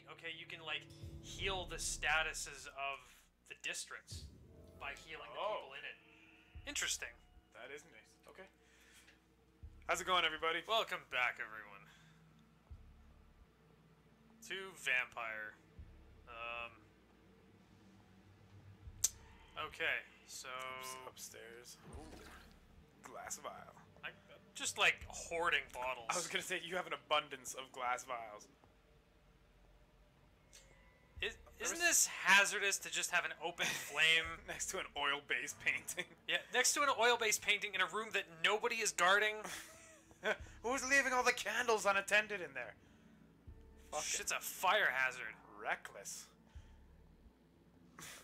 neat. Okay, you can like heal the statuses of the districts by healing the Oh. people in it. Interesting. That is nice. Okay. How's it going, everybody? Welcome back, everyone, to Vampyr. Um. Okay, so Upstairs. Ooh. Glass vial. I, just like hoarding bottles. I was gonna say you have an abundance of glass vials. Is, isn't this hazardous to just have an open flame? Next to an oil-based painting. Yeah, next to an oil-based painting in a room that nobody is guarding. Who's leaving all the candles unattended in there? Fuck Shit's a fire hazard. Reckless.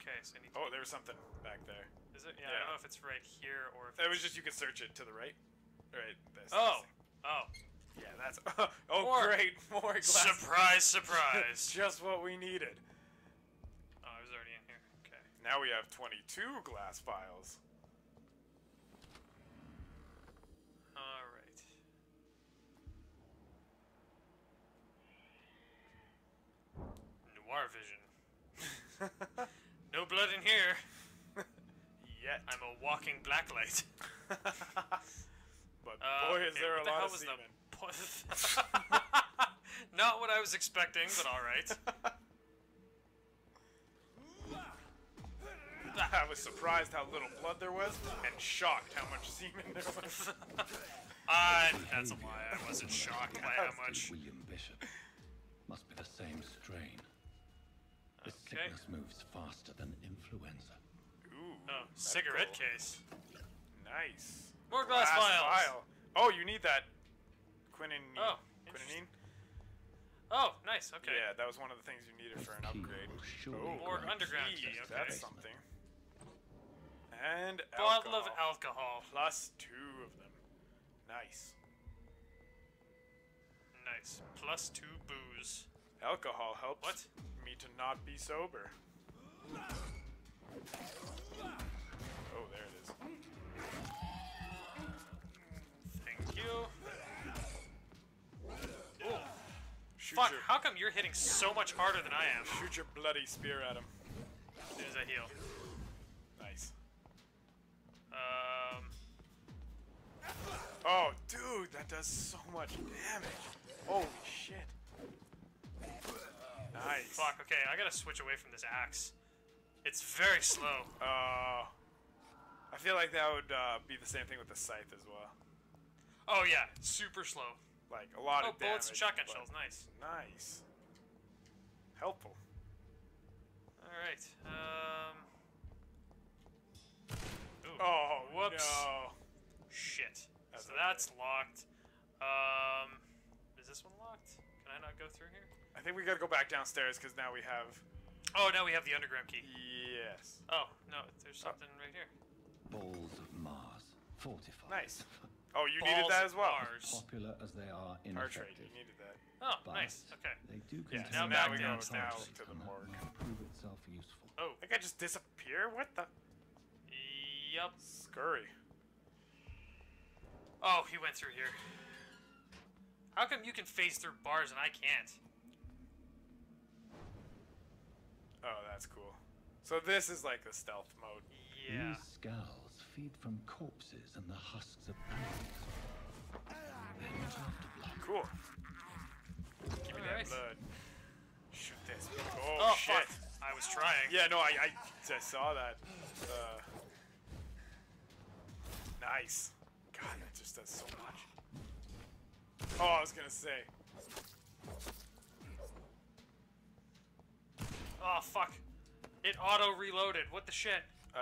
Okay, so I need to. Oh, there was something back there. Is it? Yeah, I don't know if it's right here or if It was just you could search it to the right. Right. This. Oh, this oh. Yeah, that's. Oh, More. great! More glass. Surprise, surprise. Just what we needed. oh, I was already in here. Okay. Now we have 22 glass vials. All right. Noir vision. no blood in here. Yet. I'm a walking blacklight. but Uh, boy, is there a the lot of semen. Not what I was expecting, but all right. I was surprised how little blood there was, and shocked how much semen there was. Uh, that's a lie. I wasn't shocked by how much. William Bishop. Must be the same strain. This Okay. sickness moves faster than influenza. Ooh, Oh, cigarette medical. case. Nice. More glass vials. vial. Oh, you need that quinine. Oh, quinine. Oh, nice. Okay. Yeah, that was one of the things you needed for an upgrade. will surely Oh, More underground success key, okay. That's basement. something. And Bottle alcohol. of alcohol. Plus two of them. Nice. Nice. Plus two booze. Alcohol helps What? me to not be sober. Oh, there it is. Thank you. Oh, Shoot fuck. your, How come you're hitting so much harder than I am? shoot your bloody spear at him. As soon as I heal. Um. Oh, dude, that does so much damage. Holy shit. Nice. Fuck. Okay, I gotta switch away from this axe. It's very slow. Uh, I feel like that would uh, be the same thing with the scythe as well. Oh yeah, super slow. Like a lot Oh, of bullets and damage, shotgun shells. Nice. Nice. Helpful. All right. Um. Ooh, Oh, Whoops. no. Shit. That's so okay. that's locked. Um. Is this one locked? Can I not go through here? I think we gotta go back downstairs because now we have. Oh, now we have the underground key. Yes. Oh no, there's something right here. Balls of Mars. Fortified. Nice. Oh, you Balls needed that as well. Mars. Popular as they are Our trade, you ineffective. needed that. Oh, But nice. Okay. They do Yeah, contain now now back we go now to the morgue. prove itself useful. Oh. That guy just disappear? What the? Yep. Scurry. Oh, he went through here. How come you can phase through bars and I can't? Oh, that's cool. So this is like the stealth mode. Yeah. These Skals feed from corpses and the husks of animals. They're not after blood. Cool. Give me Alright. that blood. Shoot this. Oh, Oh shit. fuck! I was trying. Yeah, no, I, I, I saw that. Uh, nice. God, that just does so much. Oh, I was gonna say. Oh fuck! It auto reloaded. What the shit? Uh,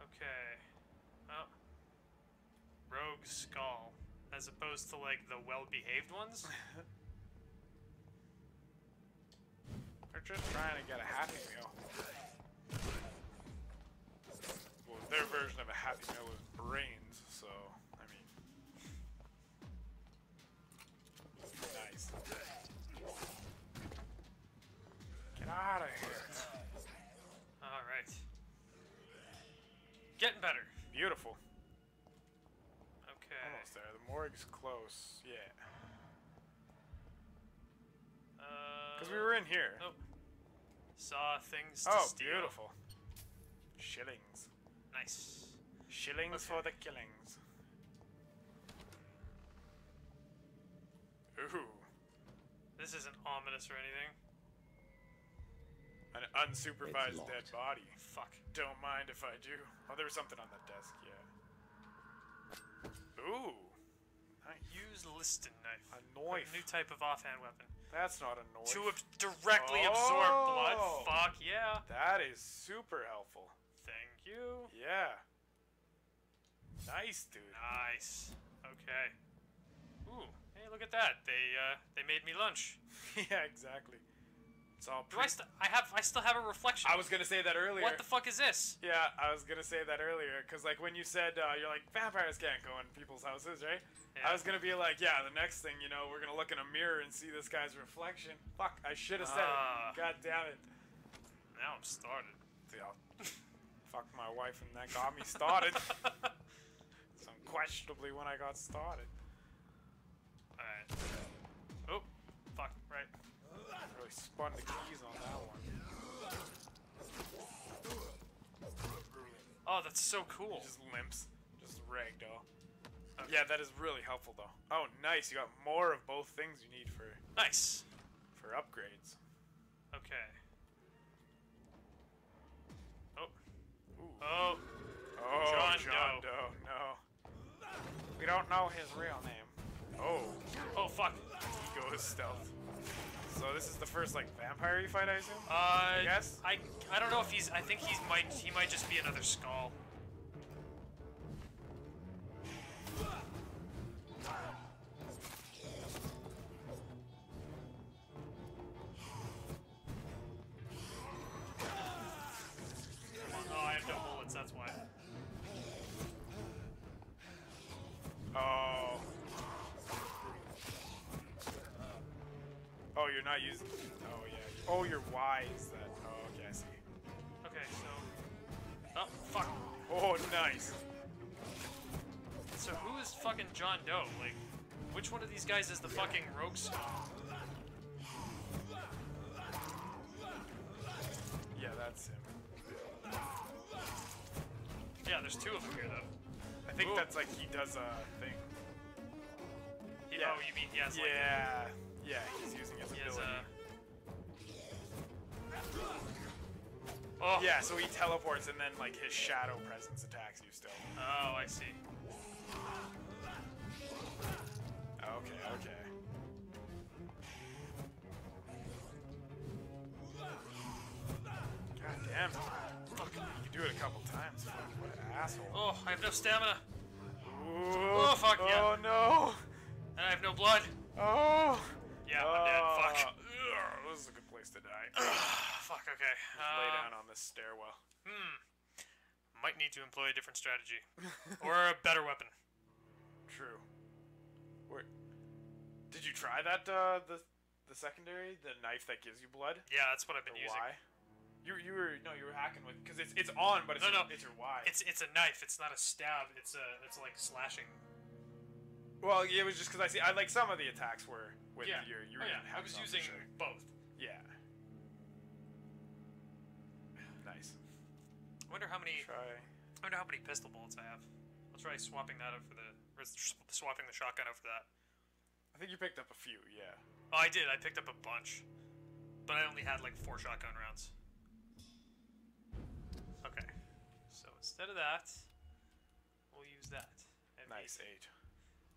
Okay. Oh. Rogue Skal, as opposed to like the well-behaved ones. they're just trying to get a happy meal. Their version of a happy meal is brains, so, I mean. Nice. Get out of here. All right. Getting better. Beautiful. Okay. Almost there. The morgue's close. Yeah. Uh, because we were in here. Oh. Saw things Oh, steal. beautiful. Shillings. Nice. Shillings Okay. for the killings. Ooh. This isn't ominous or anything. An unsupervised dead body. Fuck. Don't mind if I do. Oh, there was something on that desk, yeah. Ooh. Nice. Use Liston knife. A knife. new type of offhand weapon. That's not a knife. To ab- directly absorb Oh. blood. Fuck yeah. That is super helpful. You. Yeah. Nice, dude. Nice. Okay. Ooh. Hey, look at that. They uh they made me lunch. yeah, exactly. It's all Do I I have I still have a reflection. I was gonna say that earlier. What the fuck is this? Yeah, I was gonna say that earlier because like when you said uh, you're like vampires can't go in people's houses, right? Yeah. I was gonna be like, yeah, the next thing you know, we're gonna look in a mirror and see this guy's reflection. Fuck, I should have said Ah. it. God damn it. Now I'm started. Yeah, fuck my wife and that got me started. so unquestionably when I got started. Alright. Oh, fuck, right. Really spun the keys on that one. Oh, that's so cool. Just limps. Just ragdoll. Yeah, that is really helpful though. Oh, nice. You got more of both things you need for Nice. for upgrades. Okay. Oh. Oh, John John, Doe. Doe. No. We don't know his real name. Oh, Oh, fuck. ego is stealth. So this is the first like vampire you fight, I assume. Uh, Yes? I I don't know if he's. I think he's might he might just be another Skal. You're not using. Oh yeah. Oh, your Y is that. Oh, okay, I see. Okay, so. Oh fuck. Oh, nice. So who is fucking John Doe? Like, which one of these guys is the fucking rogue? Yeah, that's him. Yeah, there's two of them here though. I think Ooh. that's like he does a thing. He- Yeah. Oh, you mean he has like Yeah. Yeah, he's using his he ability. Uh, oh. Yeah, so he teleports and then like his shadow presence attacks you still. Oh, I see. Okay, okay. God damn. Fuck, you can do it a couple times. Fuck, what an asshole. Oh, I have no stamina, Ooh. Oh, fuck, yeah. Oh no. and I have no blood. Oh. Yeah, I'm dead. Oh, Fuck. ugh, This is a good place to die. Okay. Lay Uh, down on this stairwell. hmm. Might need to employ a different strategy, or a better weapon. True. Where? Did you try that? Uh, the the secondary, the knife that gives you blood. Yeah, that's what I've The been using. Y. You you were no you were hacking with because it's it's on but it's No, your, no. it's your Y. It's it's a knife. It's not a stab. It's a it's like slashing. well, it was just because I see I like some of the attacks were with yeah. your oh, yeah. I was using both. I wonder how many. Try. I wonder how many pistol bullets I have. I'll try swapping that out for the or swapping the shotgun out for that. I think you picked up a few. Yeah. Oh, I did. I picked up a bunch, but I only had like four shotgun rounds. Okay, so instead of that, we'll use that. Nice these. eight.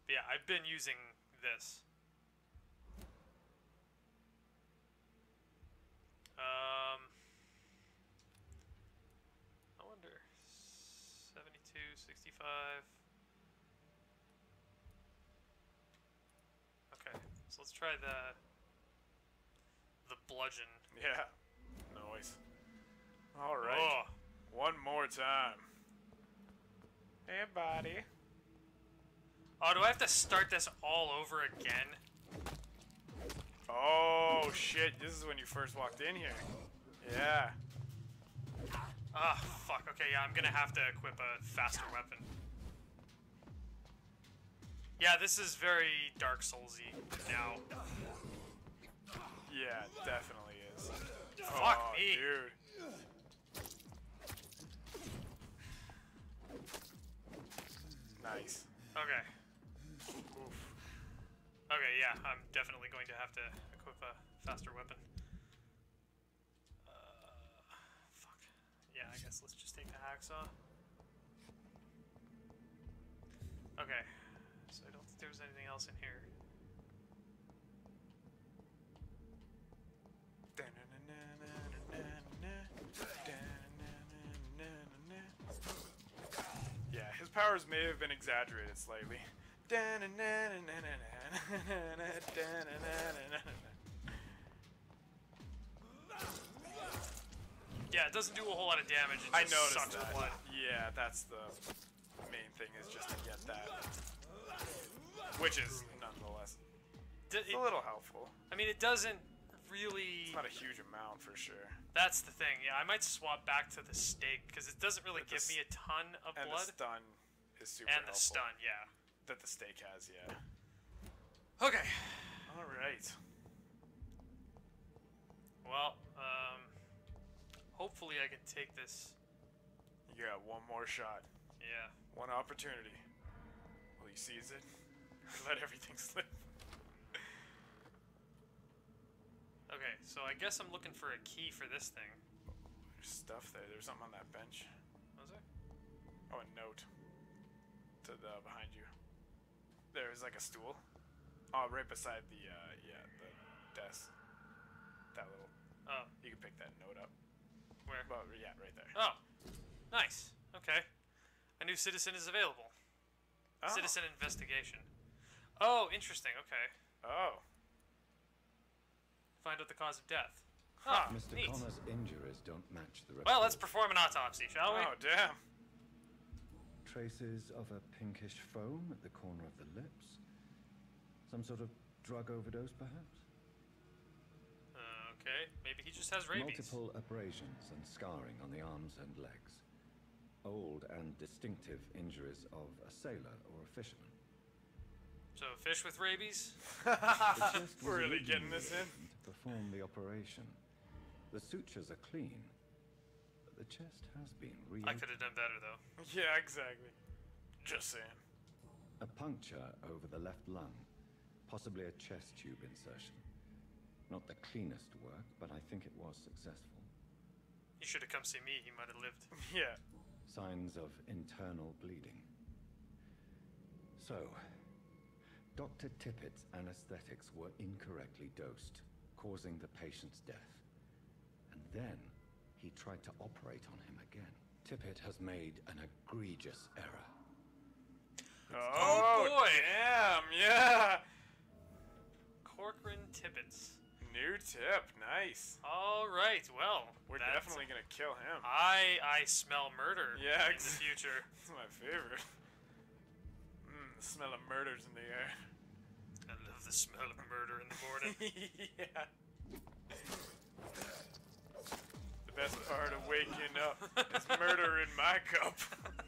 But yeah, I've been using this. Um, I wonder. 72, 65. Okay, so let's try the the bludgeon. Yeah. Noise. All right. Oh, One more time. Hey, buddy. oh, do I have to start this all over again? Oh shit! This is when you first walked in here. Yeah. Ah, fuck. Okay, yeah, I'm gonna have to equip a faster weapon. Yeah, this is very Dark Soulsy now. Yeah, definitely is. Fuck oh, me. dude. Nice. Okay. Oof. Okay, yeah, I'm definitely going to have to equip a faster weapon. Uh, fuck. Yeah, I guess let's just take the hacksaw. Okay. So I don't think there's anything else in here. Yeah, his powers may have been exaggerated slightly. Yeah, it doesn't do a whole lot of damage. I noticed that. blood. Yeah, that's the main thing is just to get that, which is nonetheless D- a little helpful. I mean, it doesn't really. It's not a huge amount for sure. That's the thing. Yeah, I might swap back to the stake because it doesn't really give me a ton of And blood. the stun is super and the stun, yeah. that the stake has. Yeah. Okay. All right. Well, um, hopefully I can take this. You got one more shot, Yeah. one opportunity. Will you seize it, let everything slip? Okay, so I guess I'm looking for a key for this thing. There's stuff there. There's something on that bench. Was it? Oh, a note to the behind you. There is like a stool. Oh, right beside the uh, yeah the desk. That little. Oh, You can pick that note up. Where? Well, yeah, right there. Oh, nice. Okay. A new citizen is available. Oh. Citizen investigation. Oh, interesting. Okay. Oh. Find out the cause of death. Huh, Mr. neat. Connor's injuries don't match the Well, let's perform an autopsy, shall we? Oh, damn. Traces of a pinkish foam at the corner of the lips. Some sort of drug overdose, perhaps? Okay, maybe he just has rabies. Multiple abrasions and scarring on the arms and legs. Old and distinctive injuries of a sailor or a fisherman. So, fish with rabies? The chest was We're really getting this in. To perform the operation. The sutures are clean, but the chest has been I could have done better, though. Yeah, exactly. Just saying. A puncture over the left lung, possibly a chest tube insertion. Not the cleanest work, but I think it was successful. He should have come see me. He might have lived. Yeah. Signs of internal bleeding. So, Dr. Tippett's anesthetics were incorrectly dosed, causing the patient's death. And then he tried to operate on him again. Tippett has made an egregious error. Oh, oh boy. Damn, yeah. Corcoran Tippett. New tip. Nice. All right, well, We're definitely gonna kill him. I I smell murder. Yeah, in the future. That's my favorite. Mmm, the smell of murder's in the air. I love the smell of murder in the morning. yeah. The best part of waking up is murder in my cup.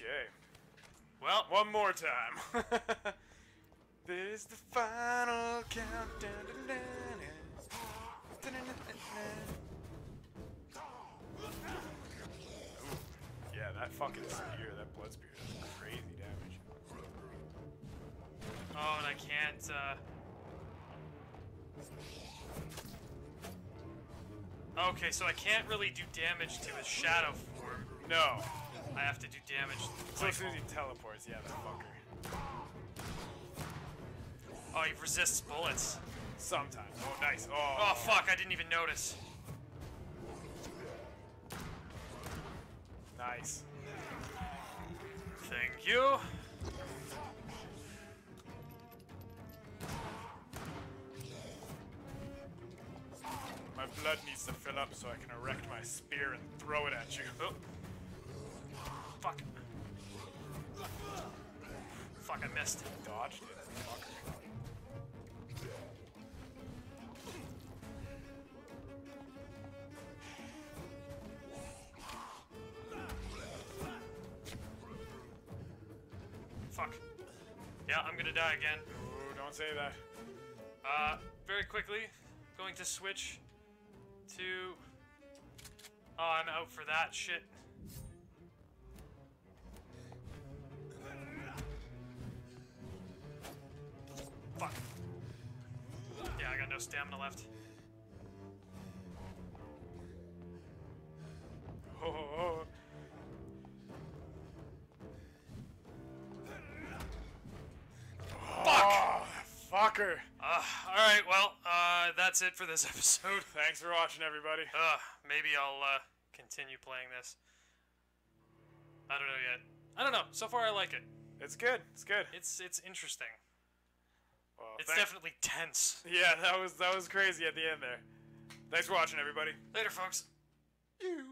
Okay. Well, One more time. this is the final countdown. Yeah, that fucking spear, that blood spear does crazy damage. oh, and I can't. Uh... Okay, so I can't really do damage to his shadow form. No. I have to do damage. So as soon as he teleports, yeah, that fucker. oh, he resists bullets. Sometimes. Oh, nice. Oh. Oh fuck! I didn't even notice. Nice. Thank you. My blood needs to fill up so I can erect my spear and throw it at you. Oh. Fuck! I missed. Dodged it. Fucker. fuck. Yeah, I'm gonna die again. Ooh, don't say that. Uh, very quickly, going to switch to. Oh, I'm out for that shit. No stamina left. Oh, oh, oh. Fuck! Fucker. Uh, alright, well, uh, that's it for this episode. Thanks for watching, everybody. Uh, maybe I'll, uh, continue playing this. I don't know yet. I don't know. So far, I like it. It's good. It's good. It's it's interesting. Well, It's thank- definitely tense. Yeah, that was that was crazy at the end there. Thanks for watching, everybody. Later, folks. You.